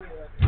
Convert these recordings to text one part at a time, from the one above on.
Yeah.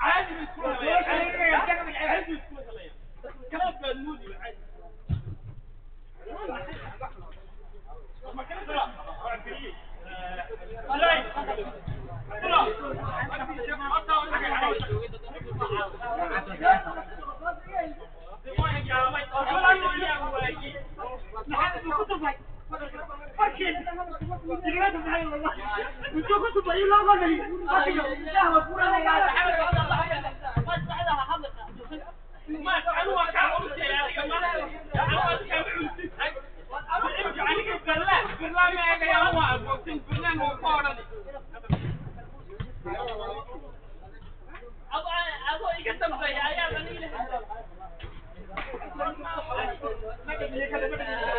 عادي بتكون ไม่เป็นไรไม่เป็นไร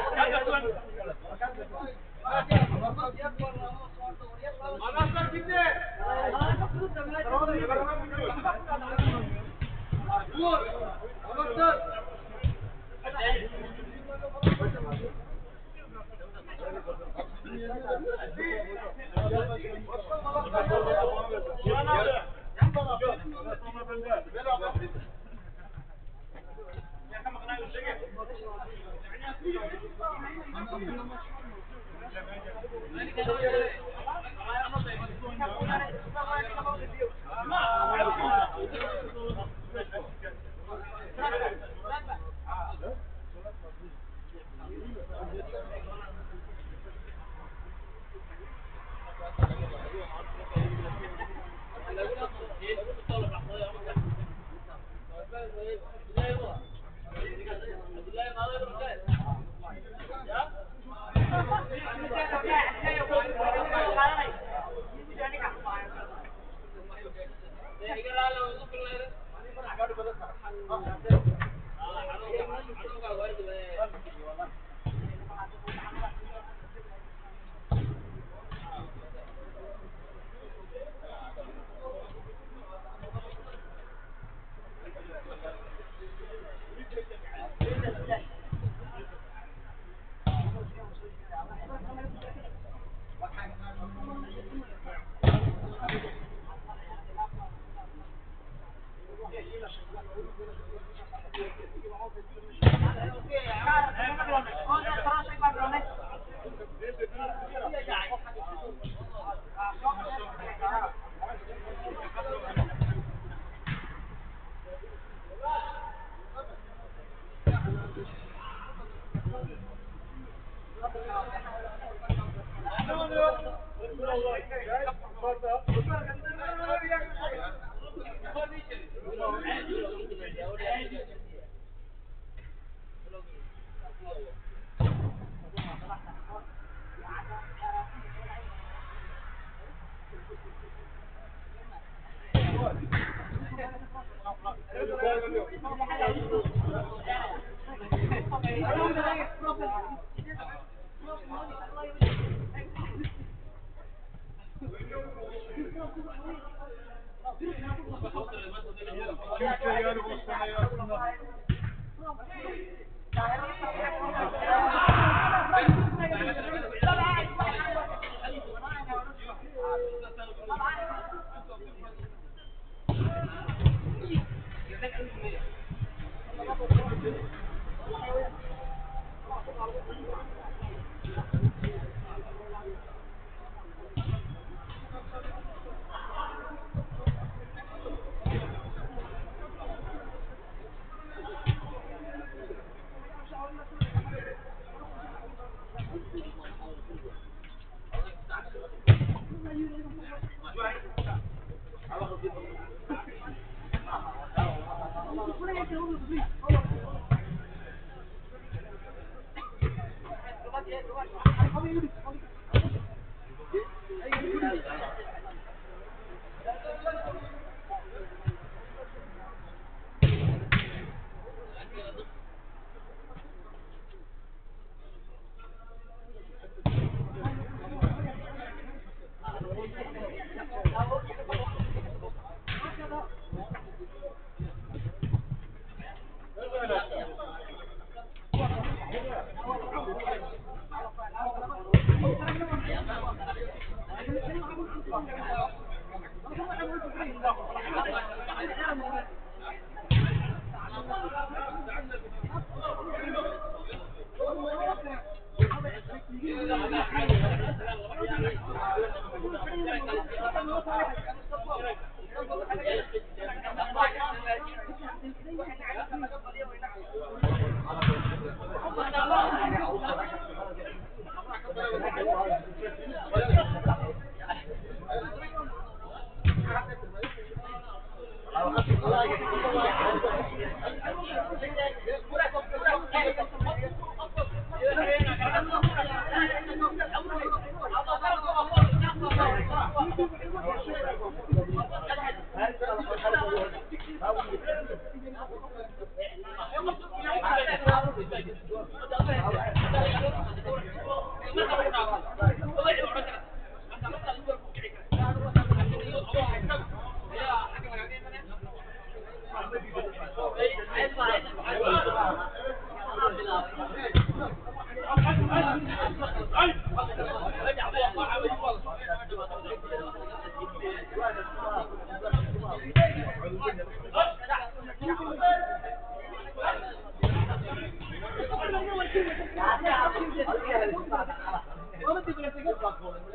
Vamos a tener que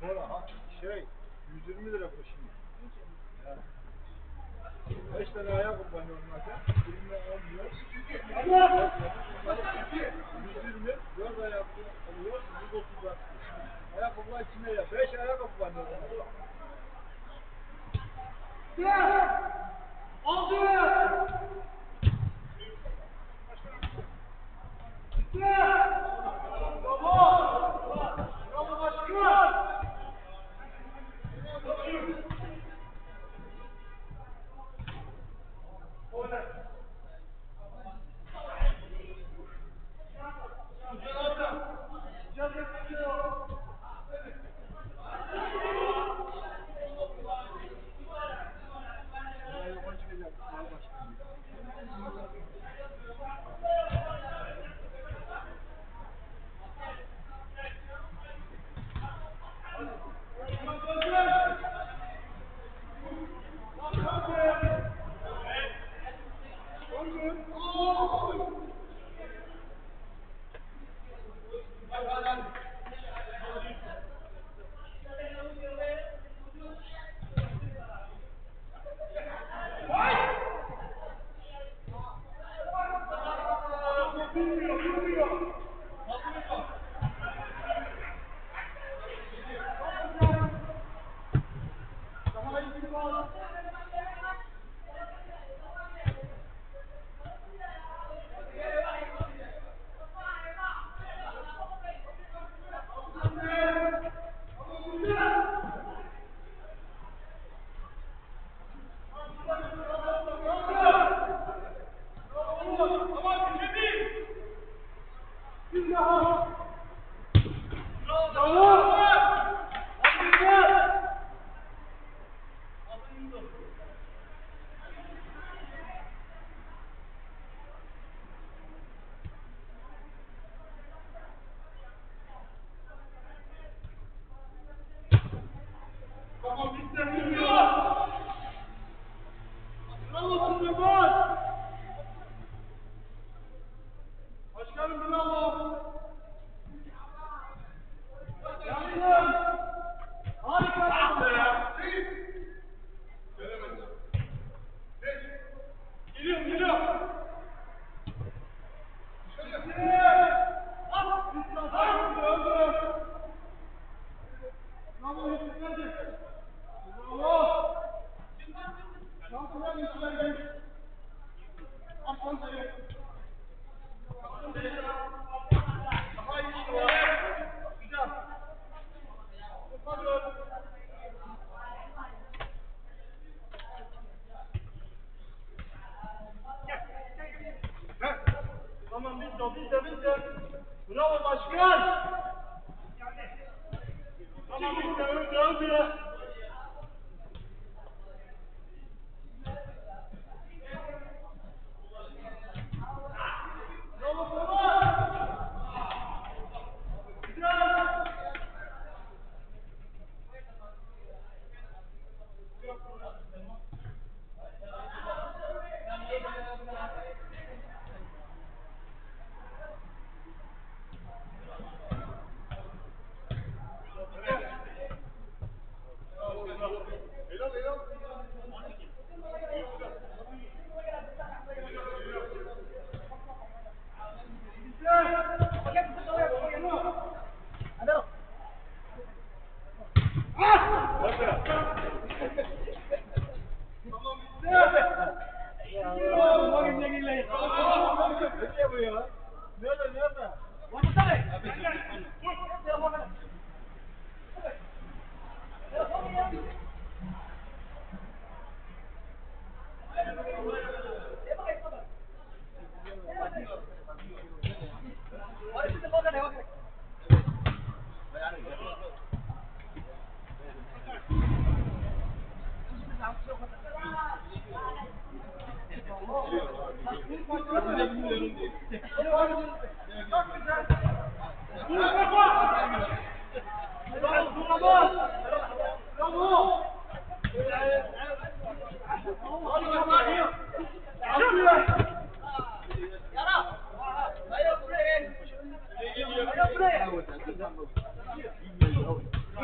Sonra ha şey 120 lira bu şimdi. Ya. Beş tane ayağı kullanıyorum zaten. Birini almıyor. 120, 4 ayağı alıyor, 130 lira. Ayakkabılar içinde ya. 5 ayakkabı kullanıyorum. Ya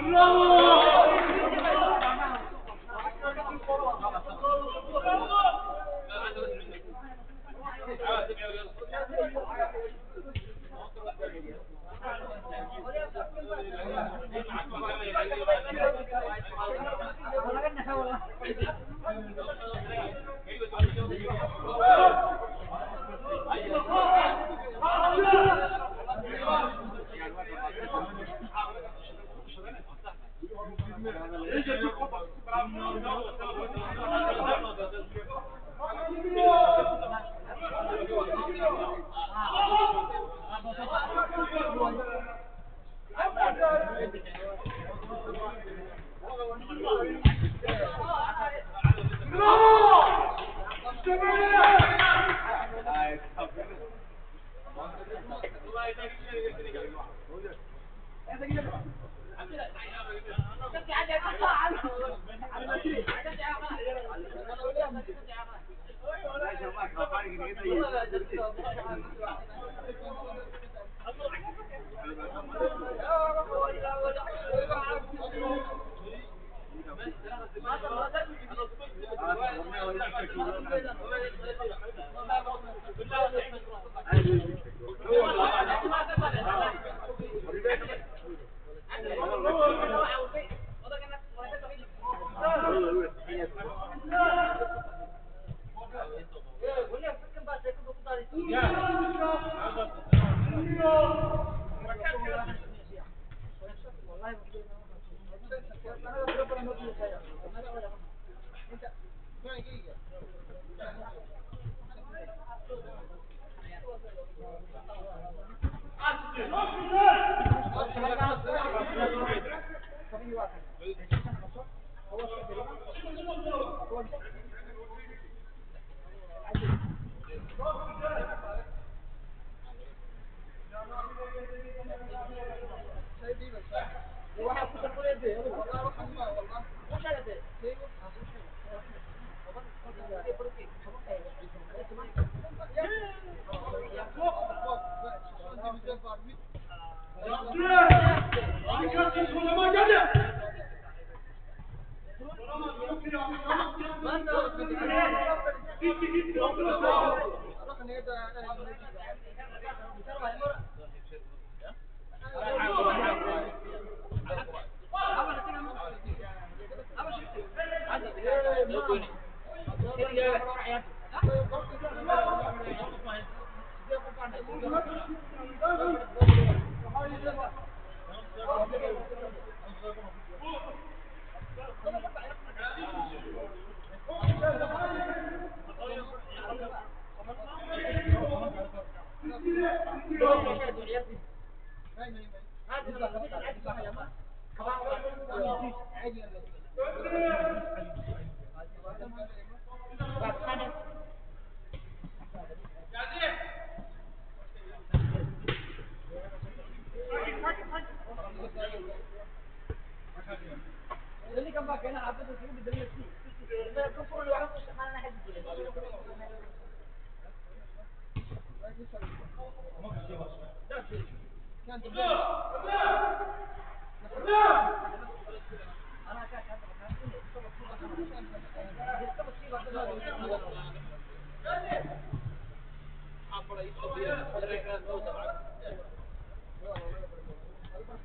Thank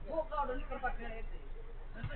مو قاعد نكبر كده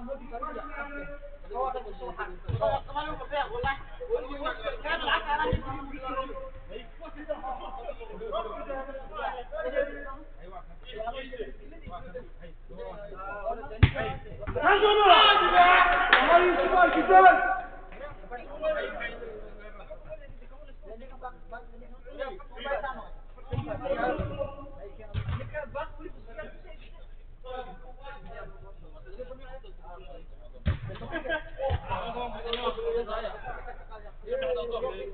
محمود كمان هو ده الصوحان هو كمان هو فيها والله واللي وصل كان العكا راح Thank you. 先刷一下先刷一下别拍到作品